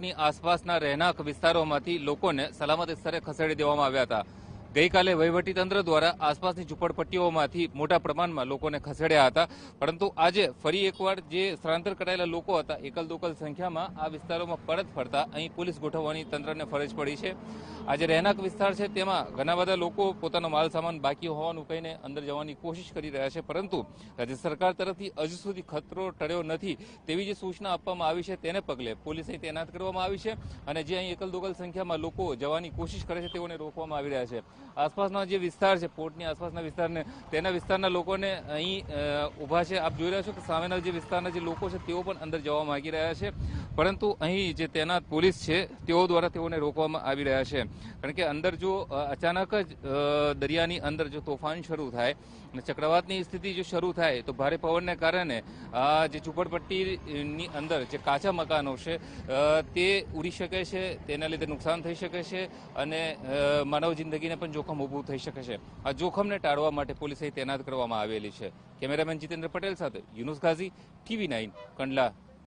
પોર્ટની આસપાસના રહેણાંક વિસ્તારોમાંથી લોકોને સલામત સ્તરે ખસેડી દેવામાં આવ્યા હતા. ગઈકાલે વહીવટીતંત્ર દ્વારા આસપાસની ઝૂંપડપટ્ટીઓમાંથી મોટા પ્રમાણમાં લોકોને ખસેડ્યા હતા. પરંતુ આજે ફરી એકવાર જે સ્થળાંતર કરાયેલા લોકો હતા એકલ દોકલ સંખ્યામાં આ વિસ્તારોમાં પરત ફરતા અહીં પોલીસ ગોઠવવાની તંત્રને ફરજ પડી છે. આજે રહેણાંક વિસ્તાર છે, તેમાં ઘણા બધા લોકો પોતાનો માલ સામાન બાકી હોવાનું કહીને અંદર જવાની કોશિશ કરી રહ્યા છે. પરંતુ રાજ્ય સરકાર તરફથી હજુ સુધી ખતરો ટળ્યો નથી તેવી જે સૂચના આપવામાં આવી છે, તેને પગલે પોલીસ અહીં તૈનાત કરવામાં આવી છે અને જે અહીં એકલ દોકલ સંખ્યામાં લોકો જવાની કોશિશ કરે છે, તેઓને રોકવામાં આવી રહ્યા છે. આસપાસનો જે વિસ્તાર છે, પોર્ટની આસપાસના વિસ્તારને, તેના વિસ્તારના લોકોને અહીં ઊભા છે. આપ જોઈ રહ્યા છો કે સામેના જે વિસ્તારના જે લોકો છે, તેઓ પણ અંદર જવા માંગી રહ્યા છે. પરંતુ અહીં જે તૈનાત પોલીસ છે, તેઓ દ્વારા તેઓને રોકવામાં આવી રહ્યા છે. કારણ કે અંદર જો અચાનક જ દરિયાની અંદર જો તોફાન શરૂ થાય અને ચક્રવાતની સ્થિતિ જો શરૂ થાય, તો ભારે પવનને કારણે આ જે ઝૂંપડપટ્ટીની અંદર જે કાચા મકાનો છે તે ઉડી શકે છે, તેના લીધે નુકસાન થઈ શકે છે અને માનવ જિંદગીને પણ જોખમ ઊભું થઈ શકે છે. આ જોખમને ટાળવા માટે પોલીસે તૈનાત કરવામાં આવેલી છે. કેમેરામેન જીતેન્દ્ર પટેલ સાથે યુનુસ ગાઝી, ટીવી નાઇન, કંડલા.